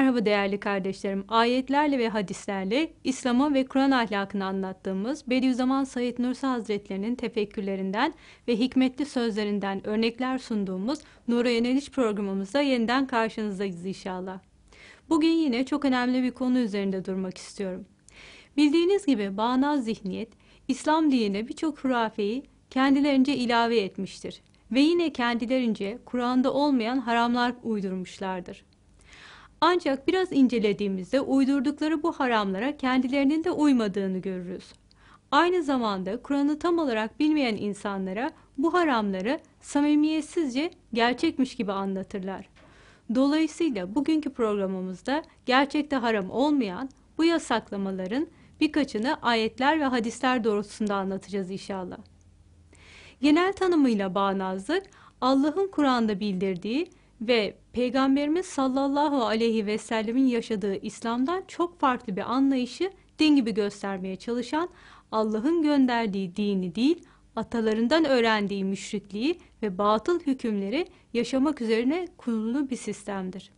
Merhaba değerli kardeşlerim. Ayetlerle ve hadislerle İslam'ı ve Kur'an ahlakını anlattığımız Bediüzzaman Said Nursi Hazretlerinin tefekkürlerinden ve hikmetli sözlerinden örnekler sunduğumuz Nur'a Yöneliş programımızda yeniden karşınızdayız inşallah. Bugün yine çok önemli bir konu üzerinde durmak istiyorum. Bildiğiniz gibi bağnaz zihniyet, İslam dinine birçok hurafeyi kendilerince ilave etmiştir ve yine kendilerince Kur'an'da olmayan haramlar uydurmuşlardır. Ancak biraz incelediğimizde uydurdukları bu haramlara kendilerinin de uymadığını görürüz. Aynı zamanda Kur'an'ı tam olarak bilmeyen insanlara bu haramları samimiyetsizce gerçekmiş gibi anlatırlar. Dolayısıyla bugünkü programımızda gerçekte haram olmayan bu yasaklamaların birkaçını ayetler ve hadisler doğrultusunda anlatacağız inşallah. Genel tanımıyla bağnazlık, Allah'ın Kur'an'da bildirdiği ve Peygamberimiz sallallahu aleyhi ve sellemin yaşadığı İslam'dan çok farklı bir anlayışı din gibi göstermeye çalışan Allah'ın gönderdiği dini değil, atalarından öğrendiği müşrikliği ve batıl hükümleri yaşamak üzerine kurulu bir sistemdir.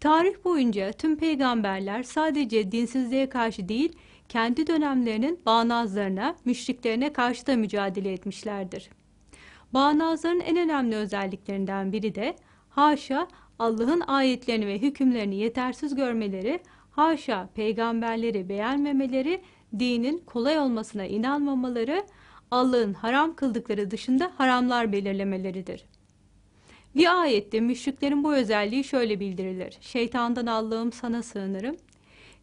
Tarih boyunca tüm peygamberler sadece dinsizliğe karşı değil, kendi dönemlerinin bağnazlarına, müşriklerine karşı da mücadele etmişlerdir. Bağnazların en önemli özelliklerinden biri de haşa Allah'ın ayetlerini ve hükümlerini yetersiz görmeleri, haşa peygamberleri beğenmemeleri, dinin kolay olmasına inanmamaları, Allah'ın haram kıldıkları dışında haramlar belirlemeleridir. Bir ayette müşriklerin bu özelliği şöyle bildirilir. Şeytandan Allah'ım sana sığınırım.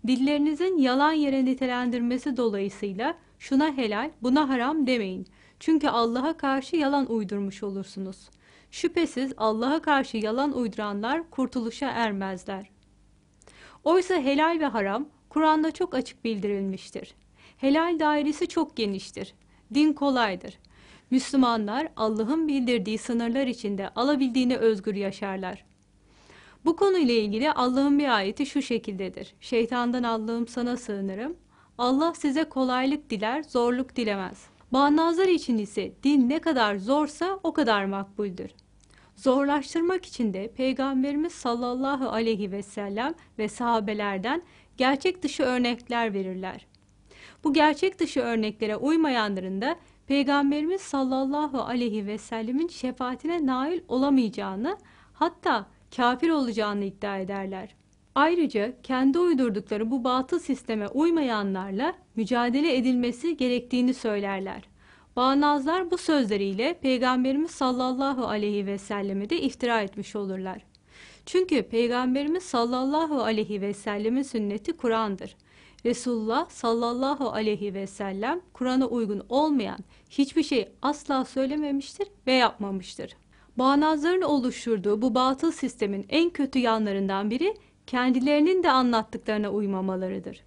Dillerinizin yalan yere nitelendirmesi dolayısıyla şuna helal, buna haram demeyin. Çünkü Allah'a karşı yalan uydurmuş olursunuz. Şüphesiz Allah'a karşı yalan uyduranlar kurtuluşa ermezler. Oysa helal ve haram Kur'an'da çok açık bildirilmiştir. Helal dairesi çok geniştir. Din kolaydır. Müslümanlar Allah'ın bildirdiği sınırlar içinde alabildiğine özgür yaşarlar. Bu konuyla ilgili Allah'ın bir ayeti şu şekildedir. Şeytandan Allah'ım sana sığınırım. Allah size kolaylık diler, zorluk dilemez. Bağnazlar için ise din ne kadar zorsa o kadar makbuldür. Zorlaştırmak için de Peygamberimiz sallallahu aleyhi ve sellem ve sahabelerden gerçek dışı örnekler verirler. Bu gerçek dışı örneklere uymayanların da Peygamberimiz sallallahu aleyhi ve sellemin şefaatine nail olamayacağını hatta kafir olacağını iddia ederler. Ayrıca kendi uydurdukları bu batıl sisteme uymayanlarla mücadele edilmesi gerektiğini söylerler. Bağnazlar bu sözleriyle Peygamberimiz sallallahu aleyhi ve selleme de iftira etmiş olurlar. Çünkü Peygamberimiz sallallahu aleyhi ve sellemin sünneti Kur'an'dır. Resulullah sallallahu aleyhi ve sellem Kur'an'a uygun olmayan hiçbir şey asla söylememiştir ve yapmamıştır. Bağnazların oluşturduğu bu batıl sistemin en kötü yanlarından biri kendilerinin de anlattıklarına uymamalarıdır.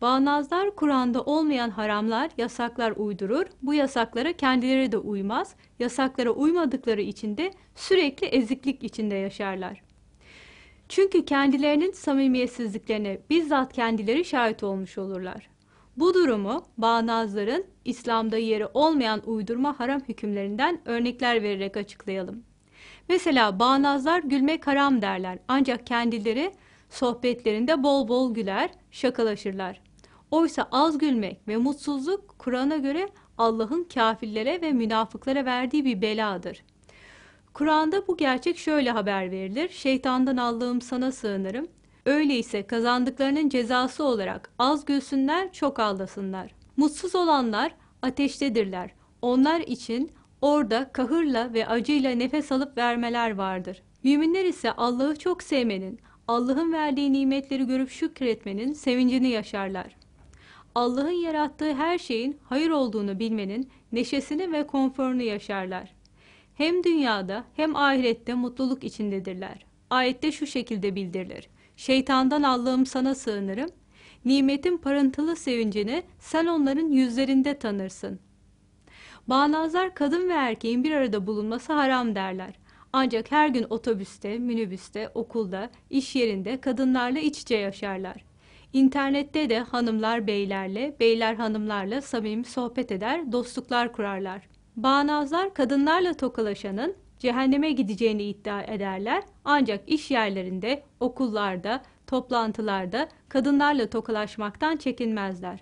Bağnazlar Kur'an'da olmayan haramlar, yasaklar uydurur. Bu yasaklara kendileri de uymaz. Yasaklara uymadıkları için de sürekli eziklik içinde yaşarlar. Çünkü kendilerinin samimiyetsizliklerine bizzat kendileri şahit olmuş olurlar. Bu durumu bağnazların İslam'da yeri olmayan uydurma haram hükümlerinden örnekler vererek açıklayalım. Mesela bağnazlar gülmek haram derler ancak kendileri sohbetlerinde bol bol güler, şakalaşırlar. Oysa az gülmek ve mutsuzluk Kur'an'a göre Allah'ın kafirlere ve münafıklara verdiği bir beladır. Kur'an'da bu gerçek şöyle haber verilir. Şeytandan Allah'ım sana sığınırım. Öyleyse kazandıklarının cezası olarak az gülsünler, çok ağlasınlar. Mutsuz olanlar ateştedirler. Onlar için orada kahırla ve acıyla nefes alıp vermeler vardır. Müminler ise Allah'ı çok sevmenin, Allah'ın verdiği nimetleri görüp şükretmenin sevincini yaşarlar. Allah'ın yarattığı her şeyin hayır olduğunu bilmenin neşesini ve konforunu yaşarlar. Hem dünyada hem ahirette mutluluk içindedirler. Ayette şu şekilde bildirilir. Şeytandan Allah'ım sana sığınırım. Nimetin parıntılı sevincini sen onların yüzlerinde tanırsın. Bağnazlar kadın ve erkeğin bir arada bulunması haram derler. Ancak her gün otobüste, minibüste, okulda, iş yerinde kadınlarla iç içe yaşarlar. İnternette de hanımlar beylerle, beyler hanımlarla samimi sohbet eder, dostluklar kurarlar. Bağnazlar kadınlarla tokalaşanın cehenneme gideceğini iddia ederler. Ancak iş yerlerinde, okullarda, toplantılarda kadınlarla tokalaşmaktan çekinmezler.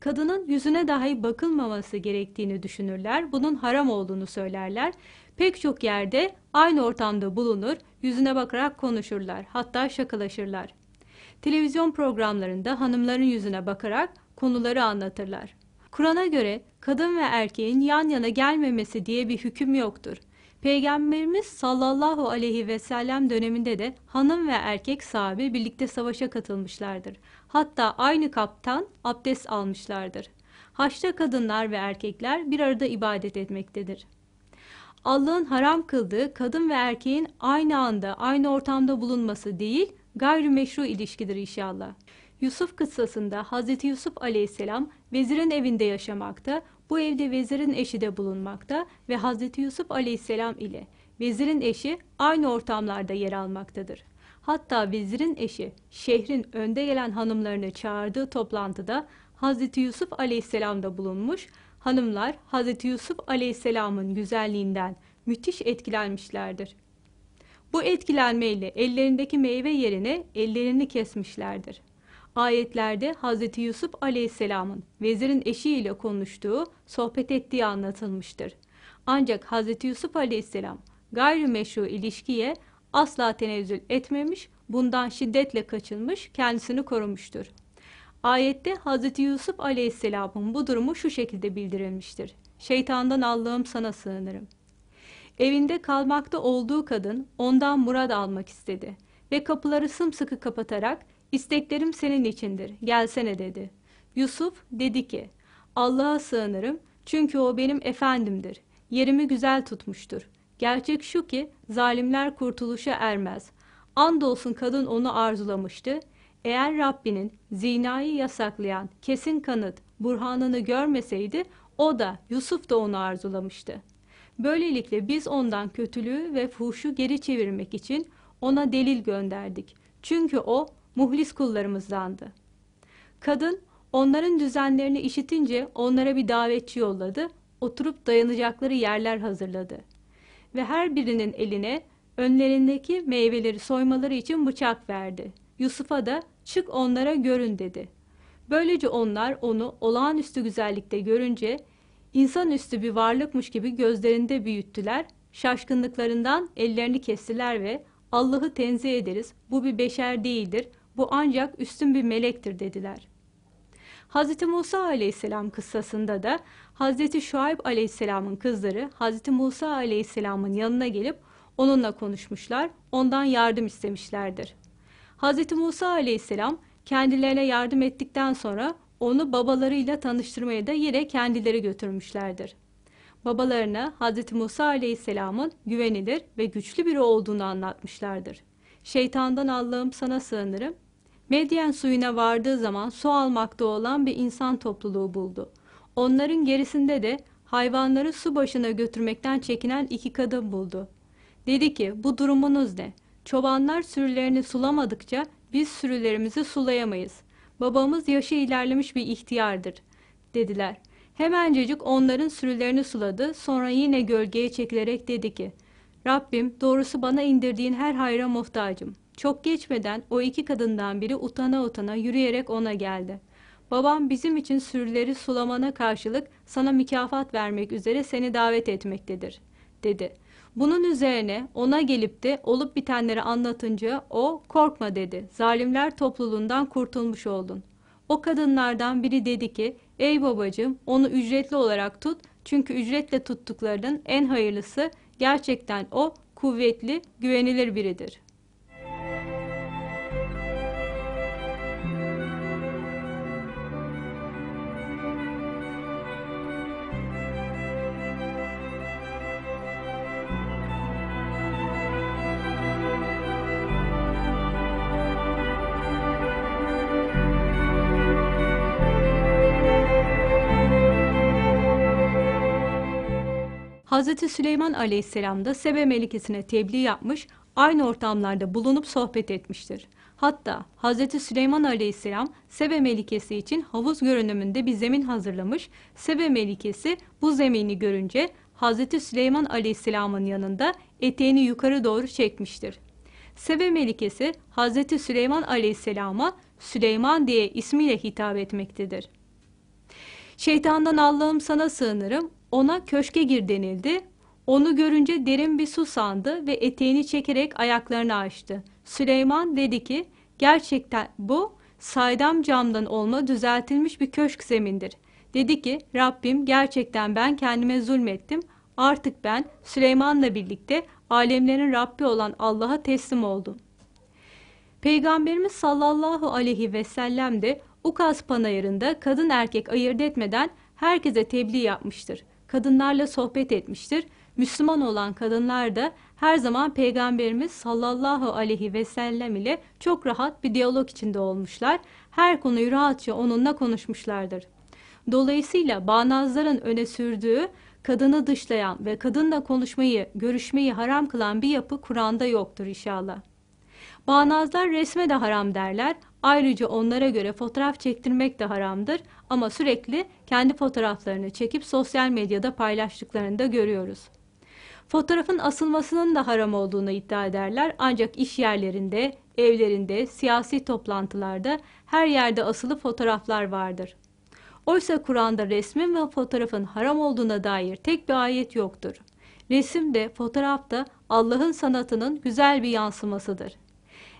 Kadının yüzüne dahi bakılmaması gerektiğini düşünürler, bunun haram olduğunu söylerler. Pek çok yerde aynı ortamda bulunur, yüzüne bakarak konuşurlar, hatta şakalaşırlar. Televizyon programlarında hanımların yüzüne bakarak konuları anlatırlar. Kur'an'a göre kadın ve erkeğin yan yana gelmemesi diye bir hüküm yoktur. Peygamberimiz sallallahu aleyhi ve sellem döneminde de hanım ve erkek sahibi birlikte savaşa katılmışlardır. Hatta aynı kaptan abdest almışlardır. Haçta kadınlar ve erkekler bir arada ibadet etmektedir. Allah'ın haram kıldığı kadın ve erkeğin aynı anda aynı ortamda bulunması değil, gayrimeşru ilişkidir inşallah. Yusuf kıssasında Hz. Yusuf aleyhisselam vezirin evinde yaşamakta, bu evde vezirin eşi de bulunmakta ve Hz. Yusuf aleyhisselam ile vezirin eşi aynı ortamlarda yer almaktadır. Hatta vezirin eşi şehrin önde gelen hanımlarını çağırdığı toplantıda Hz. Yusuf aleyhisselam da bulunmuş, hanımlar Hz. Yusuf aleyhisselamın güzelliğinden müthiş etkilenmişlerdir. Bu etkilenmeyle ellerindeki meyve yerine ellerini kesmişlerdir. Ayetlerde Hz. Yusuf aleyhisselamın vezirin eşiyle konuştuğu, sohbet ettiği anlatılmıştır. Ancak Hz. Yusuf aleyhisselam gayrimeşru ilişkiye asla tenezzül etmemiş, bundan şiddetle kaçınmış, kendisini korumuştur. Ayette Hz. Yusuf aleyhisselamın bu durumu şu şekilde bildirilmiştir. Şeytandan Allah'ım sana sığınırım. Evinde kalmakta olduğu kadın ondan murad almak istedi ve kapıları sımsıkı kapatarak İsteklerim senin içindir, gelsene dedi. Yusuf dedi ki, Allah'a sığınırım çünkü o benim efendimdir. Yerimi güzel tutmuştur. Gerçek şu ki zalimler kurtuluşa ermez. Andolsun kadın onu arzulamıştı. Eğer Rabbinin zinayı yasaklayan kesin kanıt burhanını görmeseydi o da Yusuf da onu arzulamıştı. Böylelikle biz ondan kötülüğü ve fuhşu geri çevirmek için ona delil gönderdik. Çünkü o muhlis kullarımızdandı. Kadın onların düzenlerini işitince onlara bir davetçi yolladı, oturup dayanacakları yerler hazırladı. Ve her birinin eline önlerindeki meyveleri soymaları için bıçak verdi. Yusuf'a da çık onlara görün dedi. Böylece onlar onu olağanüstü güzellikte görünce insanüstü bir varlıkmış gibi gözlerinde büyüttüler, şaşkınlıklarından ellerini kestiler ve Allah'ı tenzih ederiz, bu bir beşer değildir, bu ancak üstün bir melektir dediler. Hz. Musa aleyhisselam kıssasında da Hz. Şuayb aleyhisselamın kızları Hz. Musa aleyhisselamın yanına gelip onunla konuşmuşlar, ondan yardım istemişlerdir. Hz. Musa aleyhisselam kendilerine yardım ettikten sonra onu babalarıyla tanıştırmaya da yine kendileri götürmüşlerdir. Babalarına Hz. Musa aleyhisselamın güvenilir ve güçlü biri olduğunu anlatmışlardır. Şeytandan Allah'ım sana sığınırım, Medyen suyuna vardığı zaman su almakta olan bir insan topluluğu buldu. Onların gerisinde de hayvanları su başına götürmekten çekinen iki kadın buldu. Dedi ki bu durumunuz ne? Çobanlar sürülerini sulamadıkça biz sürülerimizi sulayamayız. Babamız yaşı ilerlemiş bir ihtiyardır dediler. Hemencecik onların sürülerini suladı sonra yine gölgeye çekilerek dedi ki Rabbim doğrusu bana indirdiğin her hayra muhtacım. Çok geçmeden o iki kadından biri utana utana yürüyerek ona geldi. Babam bizim için sürüleri sulamana karşılık sana mükafat vermek üzere seni davet etmektedir, dedi. Bunun üzerine ona gelip de olup bitenleri anlatınca o korkma dedi. Zalimler topluluğundan kurtulmuş oldun. O kadınlardan biri dedi ki ey babacığım onu ücretli olarak tut çünkü ücretle tuttuklarının en hayırlısı gerçekten o kuvvetli güvenilir biridir.'' Hz. Süleyman aleyhisselam da Sebe melikesine tebliğ yapmış, aynı ortamlarda bulunup sohbet etmiştir. Hatta Hz. Süleyman aleyhisselam Sebe melikesi için havuz görünümünde bir zemin hazırlamış, Sebe melikesi bu zemini görünce Hz. Süleyman aleyhisselamın yanında eteğini yukarı doğru çekmiştir. Sebe Melikesi Hazreti Süleyman Aleyhisselam'a Süleyman diye ismiyle hitap etmektedir. Şeytandan Allah'ım sana sığınırım, ona köşke gir denildi. Onu görünce derin bir su sandı ve eteğini çekerek ayaklarını açtı. Süleyman dedi ki, gerçekten bu saydam camdan olma düzeltilmiş bir köşk zemindir. Dedi ki, Rabbim gerçekten ben kendime zulmettim. Artık ben Süleyman'la birlikte alemlerin Rabbi olan Allah'a teslim oldum. Peygamberimiz sallallahu aleyhi ve sellem de Ukaz panayırında kadın erkek ayırt etmeden herkese tebliğ yapmıştır. Kadınlarla sohbet etmiştir. Müslüman olan kadınlar da her zaman Peygamberimiz sallallahu aleyhi ve sellem ile çok rahat bir diyalog içinde olmuşlar. Her konuyu rahatça onunla konuşmuşlardır. Dolayısıyla bağnazların öne sürdüğü kadını dışlayan ve kadınla konuşmayı, görüşmeyi haram kılan bir yapı Kur'an'da yoktur inşallah. Bağnazlar resme de haram derler. Ayrıca onlara göre fotoğraf çektirmek de haramdır ama sürekli kendi fotoğraflarını çekip sosyal medyada paylaştıklarını da görüyoruz. Fotoğrafın asılmasının da haram olduğunu iddia ederler ancak iş yerlerinde, evlerinde, siyasi toplantılarda her yerde asılı fotoğraflar vardır. Oysa Kur'an'da resmin ve fotoğrafın haram olduğuna dair tek bir ayet yoktur. Resim de fotoğraf da Allah'ın sanatının güzel bir yansımasıdır.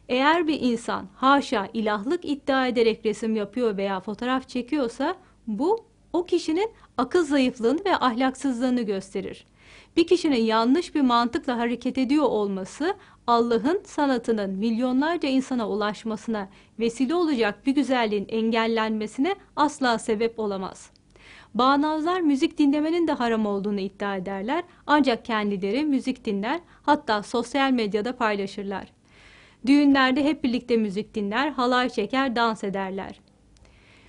Eğer bir insan haşa ilahlık iddia ederek resim yapıyor veya fotoğraf çekiyorsa bu o kişinin akıl zayıflığını ve ahlaksızlığını gösterir. Bir kişinin yanlış bir mantıkla hareket ediyor olması Allah'ın sanatının milyonlarca insana ulaşmasına vesile olacak bir güzelliğin engellenmesine asla sebep olamaz. Bağnazlar müzik dinlemenin de haram olduğunu iddia ederler ancak kendileri müzik dinler hatta sosyal medyada paylaşırlar. Düğünlerde hep birlikte müzik dinler, halay çeker, dans ederler.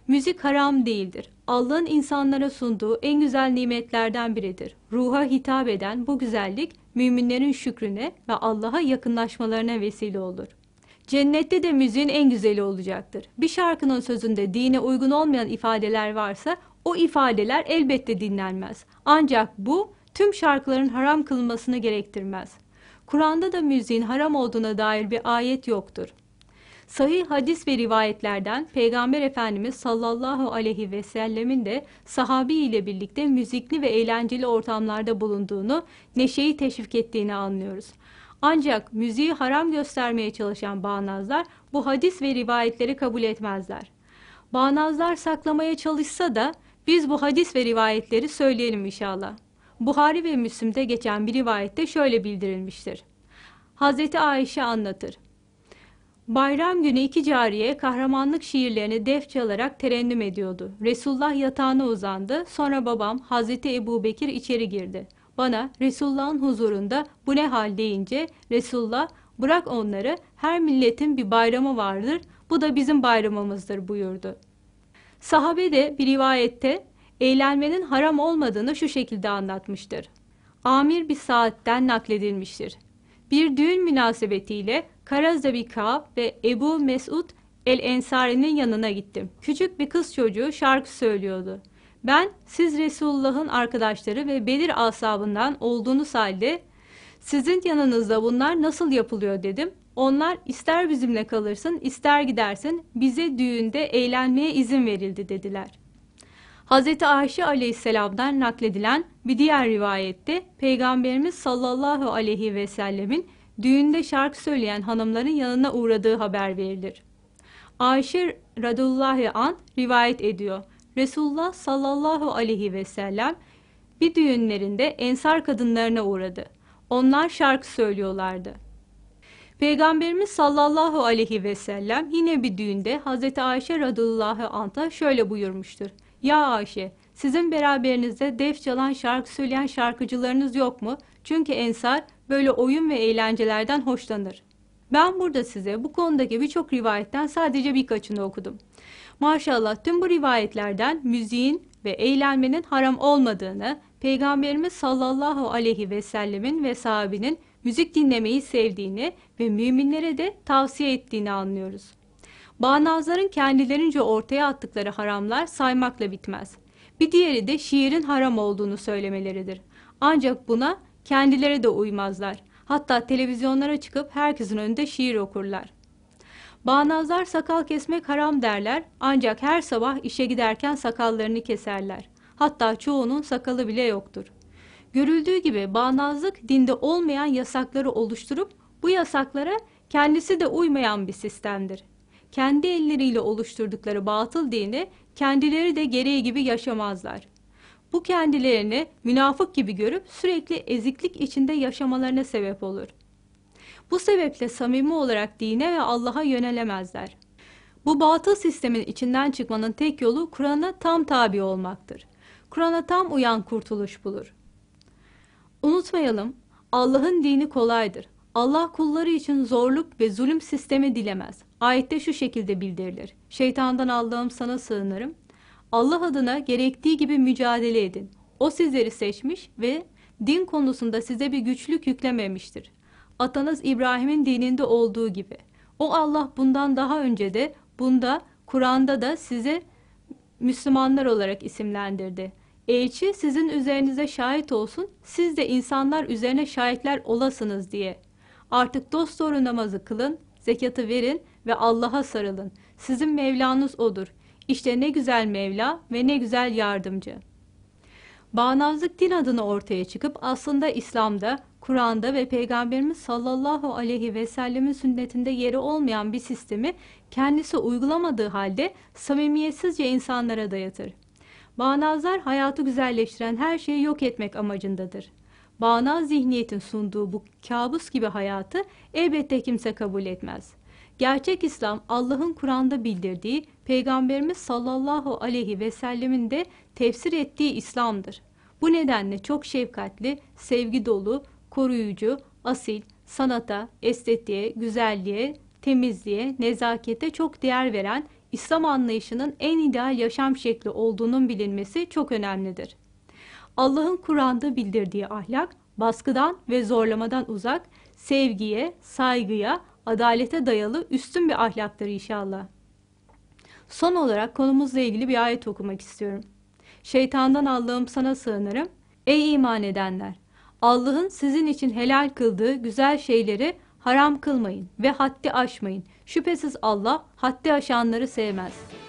Müzik haram değildir. Allah'ın insanlara sunduğu en güzel nimetlerden biridir. Ruha hitap eden bu güzellik müminlerin şükrüne ve Allah'a yakınlaşmalarına vesile olur. Cennette de müziğin en güzeli olacaktır. Bir şarkının sözünde dine uygun olmayan ifadeler varsa o ifadeler elbette dinlenmez. Ancak bu tüm şarkıların haram kılınmasını gerektirmez. Kur'an'da da müziğin haram olduğuna dair bir ayet yoktur. Sahih hadis ve rivayetlerden Peygamber Efendimiz sallallahu aleyhi ve sellemin de sahabi ile birlikte müzikli ve eğlenceli ortamlarda bulunduğunu, neşeyi teşvik ettiğini anlıyoruz. Ancak müziği haram göstermeye çalışan bağnazlar bu hadis ve rivayetleri kabul etmezler. Bağnazlar saklamaya çalışsa da biz bu hadis ve rivayetleri söyleyelim inşallah. Buhari ve Müslim'de geçen bir rivayette şöyle bildirilmiştir. Hazreti Ayşe anlatır. Bayram günü iki cariye kahramanlık şiirlerini def çalarak terennüm ediyordu. Resulullah yatağına uzandı. Sonra babam Hazreti Ebu Bekir içeri girdi. Bana Resulullah'ın huzurunda bu ne hal deyince Resulullah bırak onları her milletin bir bayramı vardır. Bu da bizim bayramımızdır buyurdu. Sahabe de bir rivayette eğlenmenin haram olmadığını şu şekilde anlatmıştır. Amir bir saatten nakledilmiştir. Bir düğün münasebetiyle Karazabika ve Ebu Mesud el-Ensari'nin yanına gittim. Küçük bir kız çocuğu şarkı söylüyordu. Ben siz Resulullah'ın arkadaşları ve Bedir asabından olduğunuz halde sizin yanınızda bunlar nasıl yapılıyor dedim. Onlar ister bizimle kalırsın ister gidersin bize düğünde eğlenmeye izin verildi dediler.'' Hz. Ayşe aleyhisselamdan nakledilen bir diğer rivayette Peygamberimiz sallallahu aleyhi ve sellemin düğünde şarkı söyleyen hanımların yanına uğradığı haber verilir. Ayşe radullahu an rivayet ediyor. Resulullah sallallahu aleyhi ve sellem bir düğünlerinde ensar kadınlarına uğradı. Onlar şarkı söylüyorlardı. Peygamberimiz sallallahu aleyhi ve sellem yine bir düğünde Hz. Ayşe radullahu anh'a şöyle buyurmuştur. Ya Ayşe, sizin beraberinizde def çalan şarkı söyleyen şarkıcılarınız yok mu? Çünkü Ensar böyle oyun ve eğlencelerden hoşlanır. Ben burada size bu konudaki birçok rivayetten sadece birkaçını okudum. Maşallah tüm bu rivayetlerden müziğin ve eğlenmenin haram olmadığını, Peygamberimiz sallallahu aleyhi ve sellemin ve sahabinin müzik dinlemeyi sevdiğini ve müminlere de tavsiye ettiğini anlıyoruz. Bağnazların kendilerince ortaya attıkları haramlar saymakla bitmez. Bir diğeri de şiirin haram olduğunu söylemeleridir. Ancak buna kendileri de uymazlar. Hatta televizyonlara çıkıp herkesin önünde şiir okurlar. Bağnazlar sakal kesmek haram derler ancak her sabah işe giderken sakallarını keserler. Hatta çoğunun sakalı bile yoktur. Görüldüğü gibi bağnazlık dinde olmayan yasakları oluşturup bu yasaklara kendisi de uymayan bir sistemdir. Kendi elleriyle oluşturdukları batıl dini kendileri de gereği gibi yaşamazlar. Bu kendilerini münafık gibi görüp sürekli eziklik içinde yaşamalarına sebep olur. Bu sebeple samimi olarak dine ve Allah'a yönelemezler. Bu batıl sistemin içinden çıkmanın tek yolu Kur'an'a tam tabi olmaktır. Kur'an'a tam uyan kurtuluş bulur. Unutmayalım, Allah'ın dini kolaydır. Allah kulları için zorluk ve zulüm sistemi dilemez. Ayette şu şekilde bildirilir. Şeytandan Allah'ım sana sığınırım. Allah adına gerektiği gibi mücadele edin. O sizleri seçmiş ve din konusunda size bir güçlük yüklememiştir. Atanız İbrahim'in dininde olduğu gibi. O Allah bundan daha önce de bunda Kur'an'da da size Müslümanlar olarak isimlendirdi. Elçi sizin üzerinize şahit olsun, siz de insanlar üzerine şahitler olasınız diye. Artık dost doğru namazı kılın, zekatı verin ve Allah'a sarılın. Sizin Mevlanız O'dur. İşte ne güzel Mevla ve ne güzel yardımcı. Bağnazlık din adına ortaya çıkıp aslında İslam'da, Kur'an'da ve Peygamberimiz sallallahu aleyhi ve sellemin sünnetinde yeri olmayan bir sistemi kendisi uygulamadığı halde samimiyetsizce insanlara dayatır. Bağnazlar hayatı güzelleştiren her şeyi yok etmek amacındadır. Bağnaz zihniyetin sunduğu bu kabus gibi hayatı elbette kimse kabul etmez. Gerçek İslam Allah'ın Kur'an'da bildirdiği, Peygamberimiz sallallahu aleyhi ve sellemin de tefsir ettiği İslam'dır. Bu nedenle çok şefkatli, sevgi dolu, koruyucu, asil, sanata, estetiğe, güzelliğe, temizliğe, nezakete çok değer veren İslam anlayışının en ideal yaşam şekli olduğunun bilinmesi çok önemlidir. Allah'ın Kur'an'da bildirdiği ahlak, baskıdan ve zorlamadan uzak, sevgiye, saygıya, adalete dayalı üstün bir ahlaktır inşallah. Son olarak konumuzla ilgili bir ayet okumak istiyorum. Şeytandan Allah'ım sana sığınırım. Ey iman edenler! Allah'ın sizin için helal kıldığı güzel şeyleri haram kılmayın ve haddi aşmayın. Şüphesiz Allah haddi aşanları sevmez.''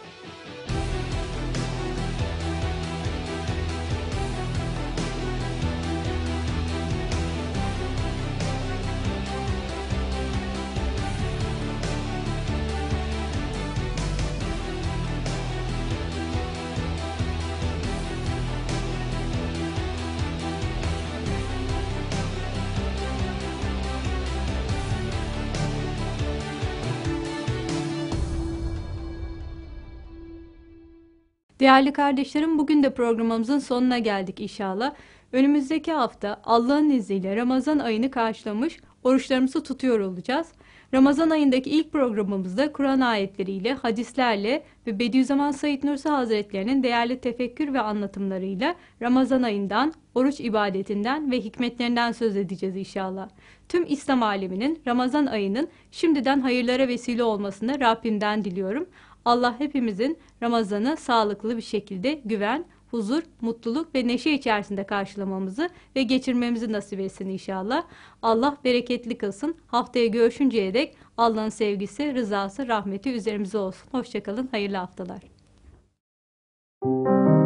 Değerli kardeşlerim bugün de programımızın sonuna geldik inşallah. Önümüzdeki hafta Allah'ın izniyle Ramazan ayını karşılamış oruçlarımızı tutuyor olacağız. Ramazan ayındaki ilk programımızda Kur'an ayetleriyle, hadislerle ve Bediüzzaman Said Nursi Hazretlerinin değerli tefekkür ve anlatımlarıyla Ramazan ayından, oruç ibadetinden ve hikmetlerinden söz edeceğiz inşallah. Tüm İslam aleminin Ramazan ayının şimdiden hayırlara vesile olmasını Rabbimden diliyorum. Allah hepimizin Ramazan'ı sağlıklı bir şekilde güven, huzur, mutluluk ve neşe içerisinde karşılamamızı ve geçirmemizi nasip etsin inşallah. Allah bereketli kılsın. Haftaya görüşünceye dek Allah'ın sevgisi, rızası, rahmeti üzerimize olsun. Hoşçakalın, hayırlı haftalar. Müzik